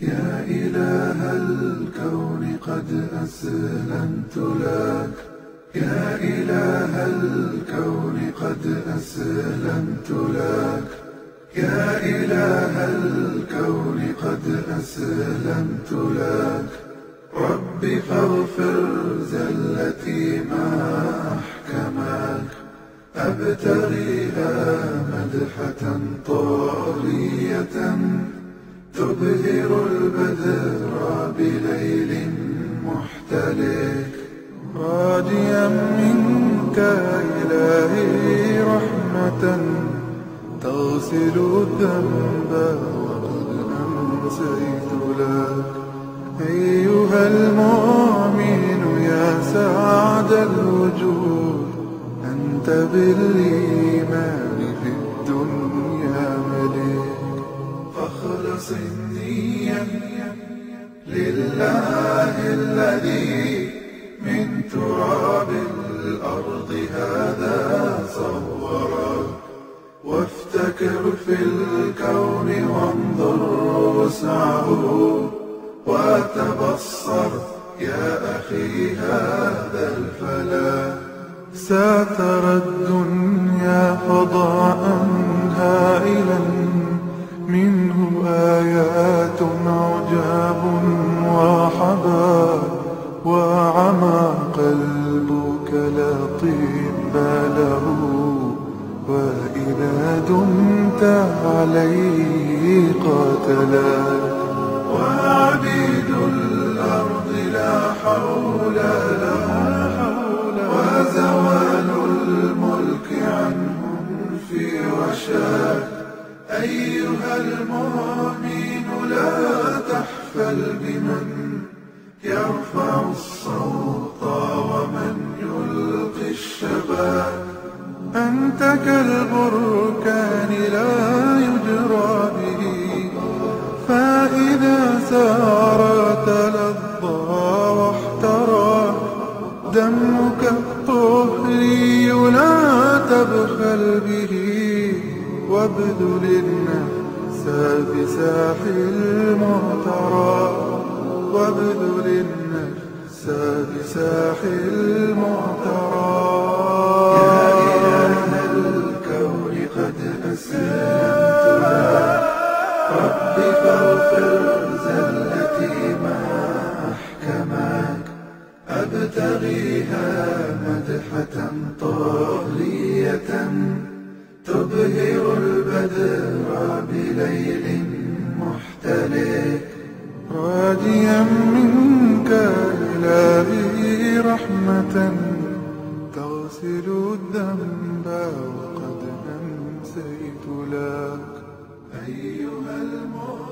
يا إله الكون قد أسلمت لك. يا إله الكون قد أسلمت لك. يا إله الكون قد أسلمت لك. رب فاغفر زلتي ما أحكمك. أبتغيها مدحة طاغية. تبهر محتلك راجيا منك إلهي رحمة تغسل الذنب وقد أمسيت لك. أيها المؤمن يا سعد الوجود أنت بالإيمان في الدنيا ملك فاخلص النية. لله الذي من تراب الأرض هذا صورك وافتكر في الكون وانظر وسعه وتبصر. يا أخي هذا الفلاح. ساتر الدنيا فضاء قلبك لا طيب له وإذا دمت عليه قاتلاك وعبيد الأرض لا حول لهم وزوال الملك عنهم في رشاد أيها المؤمن لا تحفل بمن يرفع الصوت. أنت كالبركان لا يجرى به فإذا سار تلظى واحترى. دمك الطهري لا تبخل به وابذل النفس بساح المعترى وابذل النفس بساح المعترى زلتي ما أحكمك أبتغيها مدحة طاغية تبهر البدر بليل محتلك راجيا منك إلهي رحمة تغسل الذنب وقد أمسيت لك. أيها المؤمن